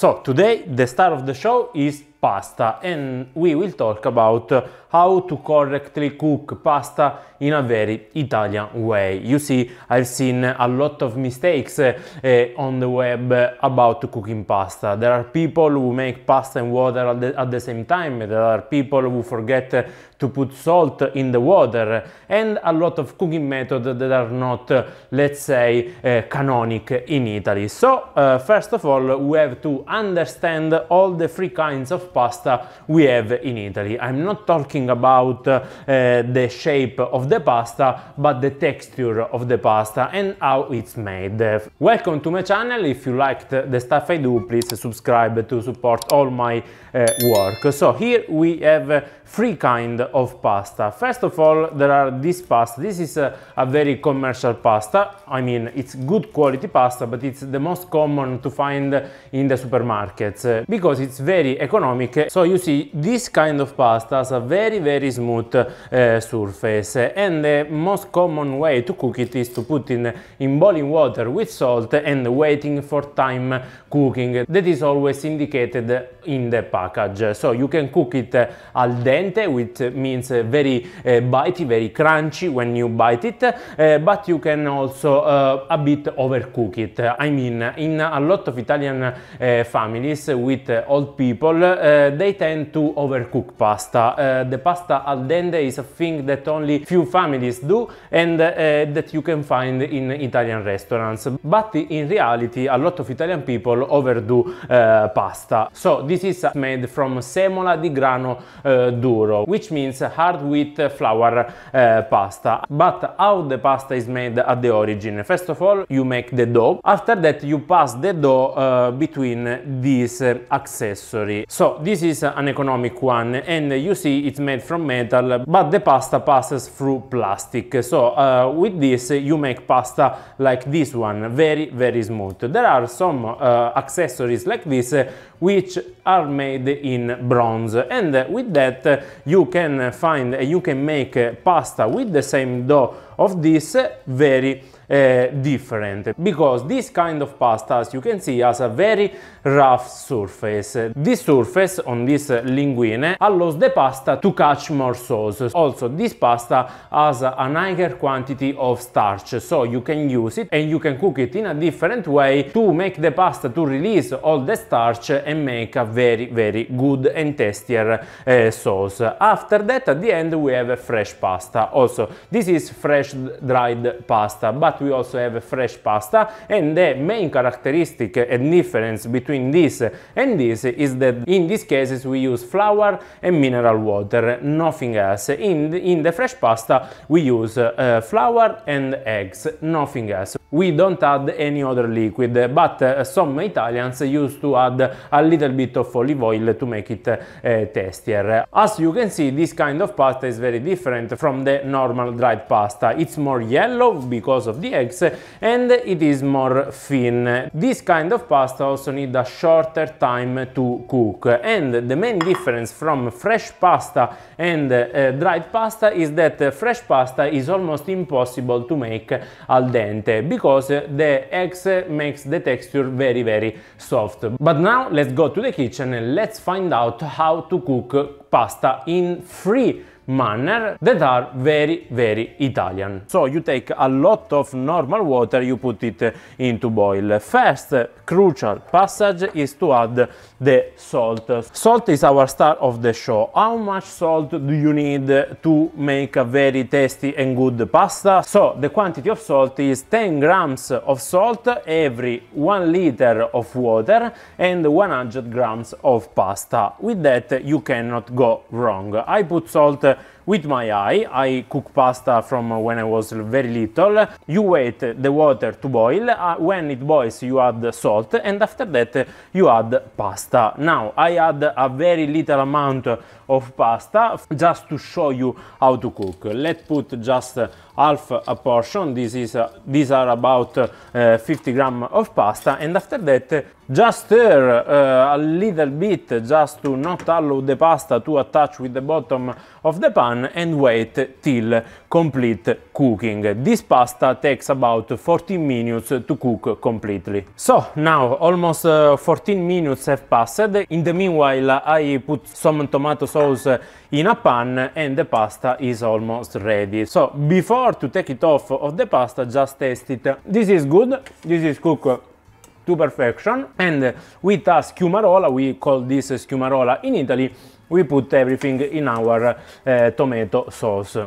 So today the star of the show is pasta and we will talk about how to correctly cook pasta in a very Italian way. You see, I've seen a lot of mistakes uh, on the web about cooking pasta. There are people who make pasta and water at the, at the same time. There are people who forget to put salt in the water and a lot of cooking methods that are not, let's say, uh, canonic in Italy. So, uh, first of all, we have to understand all the three kinds of pasta we have in Italy. I'm not talking about uh, the shape of the pasta, but the texture of the pasta and how it's made. Welcome to my channel. If you liked the stuff I do, please subscribe to support all my uh, work. So here we have three kind of pasta. First of all, there are this pasta. This is a, a, very commercial pasta. I mean, it's good quality pasta, but it's the most common to find in the supermarkets uh, because it's very economic. So you see, this kind of pasta has a very, very smooth uh, surface. And the most common way to cook it is to put in, in boiling water with salt and waiting for time cooking. That is always indicated in the package. So you can cook it al dente which means very uh, bitey, very crunchy when you bite it, uh, but you can also uh, a bit overcook it. I mean, in a lot of Italian families with old people, they tend to overcook pasta. the pasta al dente is a thing that only few families do and that you can find in Italian restaurants. But in reality, a lot of Italian people overdo pasta. So this is made from semola di grano uh, duro, which means hard wheat flour uh, pasta. But how the pasta is made at the origin? First of all, you make the dough. After that, you pass the dough uh, between these uh, accessory. So this is an economic one, and you see it's made from metal, but the pasta passes through plastic. So uh, with this, you make pasta like this one, very, very smooth. There are some uh, accessories like this which are made in bronze and with that you can find you can make pasta with the same dough of this very uh, different because this kind of pasta as you can see has a very rough surface. This surface on this linguine allows the pasta to catch more sauce. Also this pasta has a higher quantity of starch so you can use it and you can cook it in a different way to make the pasta to release all the starch and make a very very good and tastier uh, sauce. After that at the end we have a fresh pasta. Also this is fresh dried pasta but we also have a fresh pasta and the main characteristic and difference between this and this is that in these cases we use flour and mineral water, nothing else. In the, in the fresh pasta we use uh, flour and eggs, nothing else. We don't add any other liquid, but uh, some Italians used to add a little bit of olive oil to make it uh, tastier. As you can see, this kind of pasta is very different from the normal dried pasta. It's more yellow because of the eggs and it is more thin. This kind of pasta also need a shorter time to cook and the main difference from fresh pasta and uh, dried pasta is that fresh pasta is almost impossible to make al dente because the eggs makes the texture very very soft. But now let's go to the kitchen and let's find out how to cook pasta in three manner that are very very Italian. So you take a lot of normal water, you put it into boil. First crucial passage is to add the salt. Salt is our star of the show. How much salt do you need to make a very tasty and good pasta? So the quantity of salt is 10 grams of salt every 1 liter of water and 100 grams of pasta. With that you cannot go wrong. I put salt the with my eye. I cook pasta from when I was very little. You wait the water to boil. Uh, when it boils, you add salt, and after that, you add pasta. Now, I add a very little amount of pasta just to show you how to cook. Let's put just half a portion. This is uh, these are about uh, 50 gram of pasta, and after that, just stir uh, a little bit just to not allow the pasta to attach with the bottom of the pan pan and wait till complete cooking. This pasta takes about 14 minutes to cook completely. So now almost uh, 14 minutes have passed. In the meanwhile I put some tomato sauce in a pan and the pasta is almost ready. So before to take it off of the pasta just taste it. This is good. This is cooked to perfection and with a schiumarola we call this schiumarola in Italy we put everything in our uh, tomato sauce.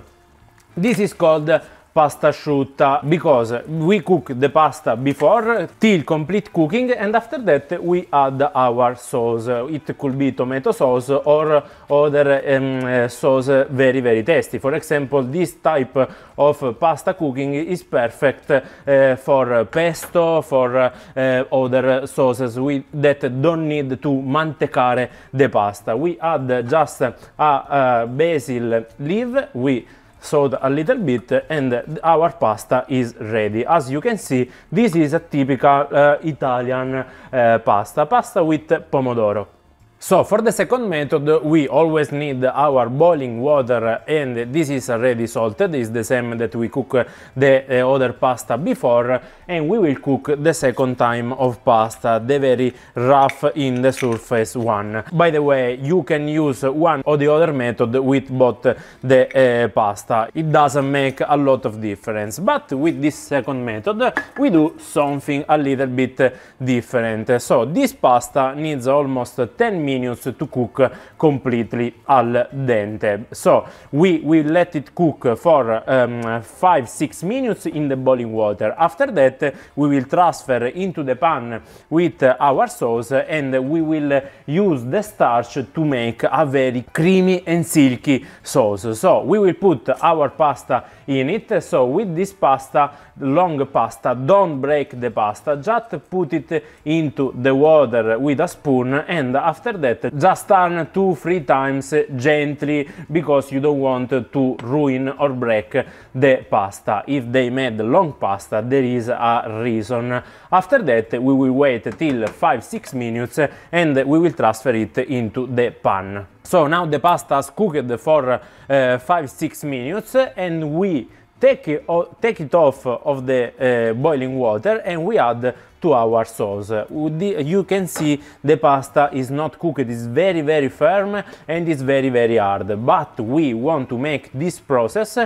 This is called pasta asciutta because we cook the pasta before till complete cooking and after that we add our sauce. It could be tomato sauce or other um, sauce very very tasty. For example this type of pasta cooking is perfect uh, for pesto for uh, other sauces we, that don't need to mantecare the pasta. We add just a, a basil leaf we salt a little bit and our pasta is ready. As you can see, this is a typical uh, Italian uh, pasta, pasta with pomodoro. So for the second method we always need our boiling water and this is already salted, it's the same that we cook the uh, other pasta before and we will cook the second time of pasta, the very rough in the surface one. By the way, you can use one or the other method with both the uh, pasta, it doesn't make a lot of difference, but with this second method we do something a little bit different. So this pasta needs almost 10 minutes minutes to cook completely al dente. So we will let it cook for 5-6 um, minutes in the boiling water. After that we will transfer into the pan with our sauce and we will use the starch to make a very creamy and silky sauce. So we will put our pasta in it. So with this pasta, long pasta, don't break the pasta, just put it into the water with a spoon and after that just turn two three times gently because you don't want to ruin or break the pasta. If they made long pasta there is a reason. After that we will wait till 5-6 minutes and we will transfer it into the pan. So now the pasta is cooked for 5-6 uh, minutes and we take it, take it off of the uh, boiling water and we add to our sauce. You can see the pasta is not cooked, it's very very firm and it's very very hard, but we want to make this process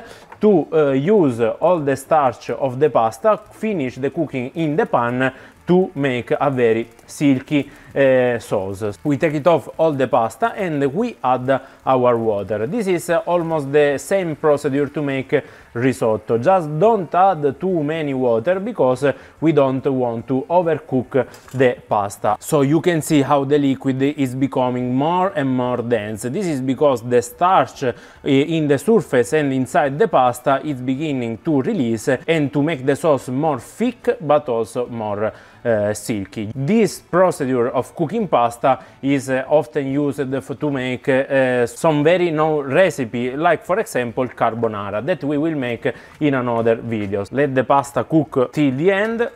to uh, use all the starch of the pasta, finish the cooking in the pan to make a very silky uh, sauce. We take it off all the pasta and we add our water. This is almost the same procedure to make risotto. Just don't add too many water because we don't want to overcook the pasta. So you can see how the liquid is becoming more and more dense. This is because the starch uh, in the surface and inside the pasta is beginning to release and to make the sauce more thick but also more uh, silky. This procedure of cooking pasta is uh, often used to make uh, some very known recipe like for example carbonara that we will make in another videos. Let the pasta cook till the end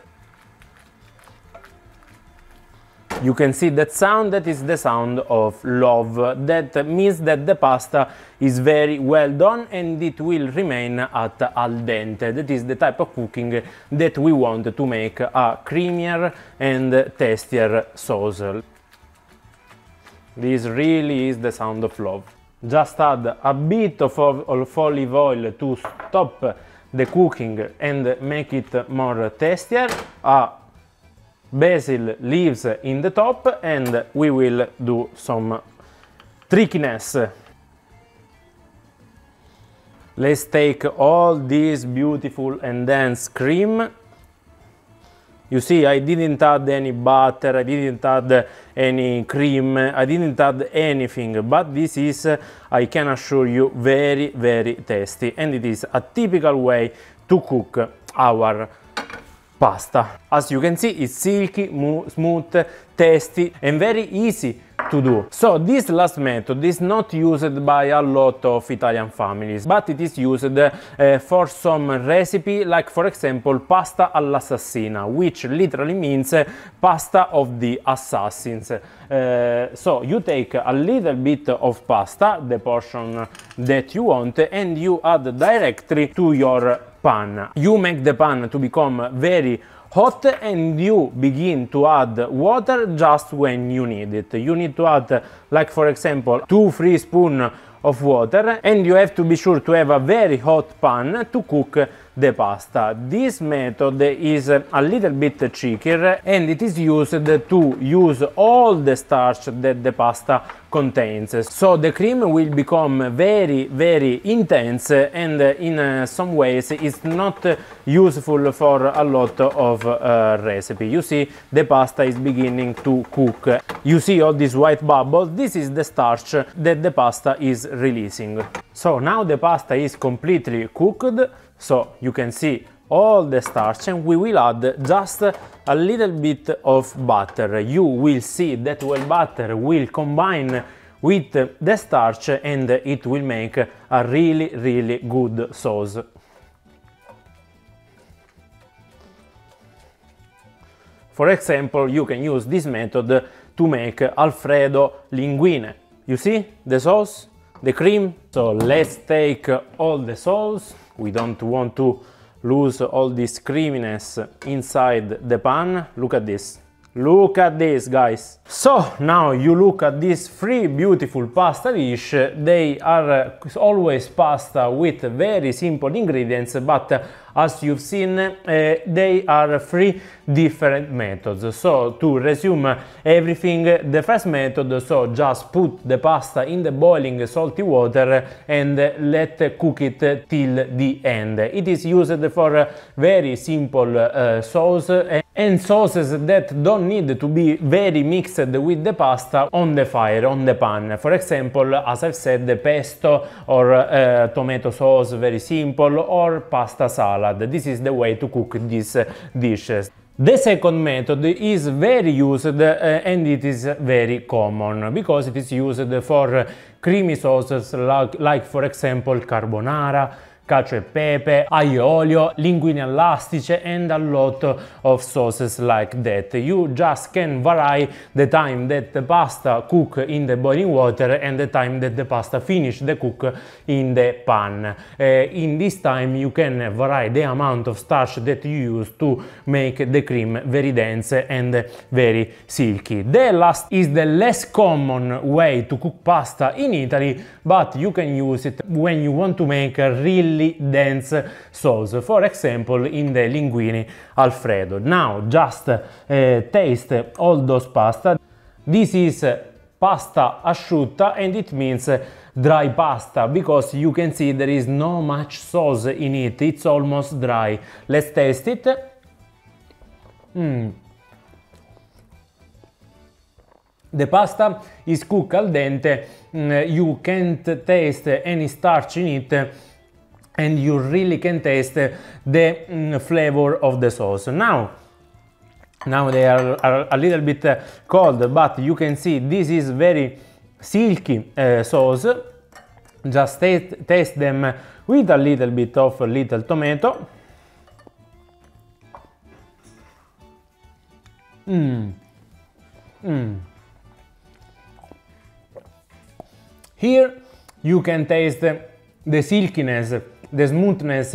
You can see that sound, that is the sound of love. That means that the pasta is very well done and it will remain at al dente. That is the type of cooking that we want to make a creamier and tastier sauce. This really is the sound of love. Just add a bit of, of olive oil to stop the cooking and make it more tastier. A basil leaves in the top and we will do some trickiness. Let's take all this beautiful and dense cream. You see, I didn't add any butter, I didn't add any cream, I didn't add anything, but this is, I can assure you, very, very tasty. And it is a typical way to cook our pasta. As you can see, it's silky, smooth, tasty and very easy to do. So this last method is not used by a lot of Italian families, but it is used uh, for some recipe like for example pasta all'assassina, which literally means uh, pasta of the assassins. Uh, so you take a little bit of pasta, the portion that you want, and you add directly to your pan. You make the pan to become very hot and you begin to add water just when you need it. You need to add like for example 2-3 spoon of water and you have to be sure to have a very hot pan to cook the pasta. This method is a little bit trickier and it is used to use all the starch that the pasta contains. So the cream will become very very intense and in uh, some ways it's not useful for a lot of uh, recipe. You see the pasta is beginning to cook. You see all these white bubbles, this is the starch that the pasta is releasing. So now the pasta is completely cooked so you can see all the starch and we will add just a little bit of butter. You will see that well butter will combine with the starch and it will make a really really good sauce. For example, you can use this method to make Alfredo linguine. You see the sauce, the cream? So let's take all the sauce we don't want to lose all this creaminess inside the pan. Look at this. Look at this, guys. So now you look at these three beautiful pasta dish. They are always pasta with very simple ingredients, but as you've seen, uh, they are three different methods. So to resume everything, the first method, so just put the pasta in the boiling salty water and let cook it till the end. It is used for very simple uh, sauce and sauces that don't need to be very mixed with the pasta on the fire, on the pan. For example, as I've said, the pesto or uh, tomato sauce, very simple, or pasta salad. This is the way to cook these dishes. The second method is very used uh, and it is very common because it is used for creamy sauces like, like for example carbonara, cacio e pepe, aglio olio, linguine all'astice and a lot of sauces like that. You just can vary the time that the pasta cook in the boiling water and the time that the pasta finish the cook in the pan. Uh, in this time you can vary the amount of starch that you use to make the cream very dense and very silky. The last is the less common way to cook pasta in Italy, but you can use it when you want to make a really really dense sauce, for example in the linguine alfredo. Now just uh, taste all those pasta. This is pasta asciutta and it means dry pasta because you can see there is no much sauce in it, it's almost dry. Let's taste it. Mm. The pasta is cooked al dente, mm, you can't taste any starch in it and you really can taste the mm, flavor of the sauce. Now, now they are, are a little bit uh, cold, but you can see this is very silky uh, sauce. Just taste, taste them with a little bit of little tomato. Mmm. Mmm. Here you can taste the silkiness the smoothness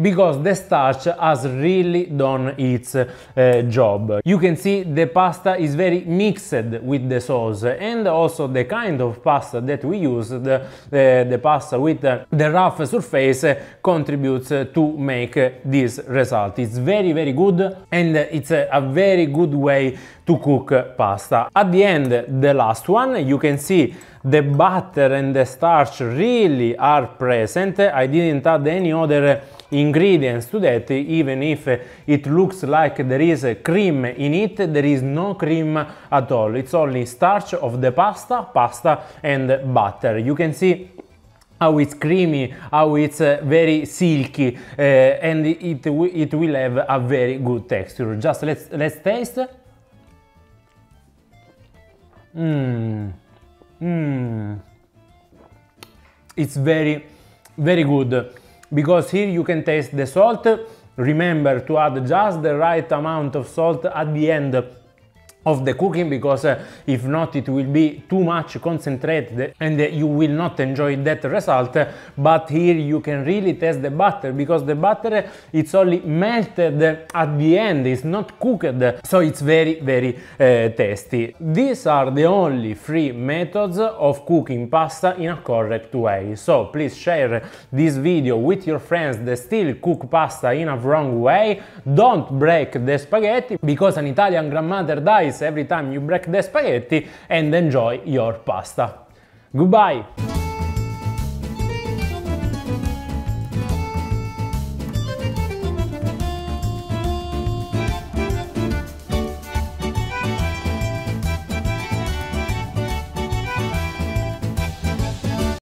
because the starch has really done its uh, job. You can see the pasta is very mixed with the sauce and also the kind of pasta that we use, the, the, pasta with the rough surface contributes to make this result. It's very very good and it's a very good way to cook pasta. At the end, the last one, you can see the butter and the starch really are present. I didn't add any other ingredients to that, even if it looks like there is a cream in it, there is no cream at all. It's only starch of the pasta, pasta and butter. You can see how it's creamy, how it's uh, very silky uh, and it, it will have a very good texture. Just let's, let's taste. Mmm. Mmm. It's very, very good because here you can taste the salt. Remember to add just the right amount of salt at the end of the cooking because uh, if not it will be too much concentrated and uh, you will not enjoy that result. But here you can really taste the butter because the butter it's only melted at the end. It's not cooked. So it's very very uh, tasty. These are the only three methods of cooking pasta in a correct way. So please share this video with your friends that still cook pasta in a wrong way. Don't break the spaghetti because an Italian grandmother dies every time you break the spaghetti and enjoy your pasta. Goodbye!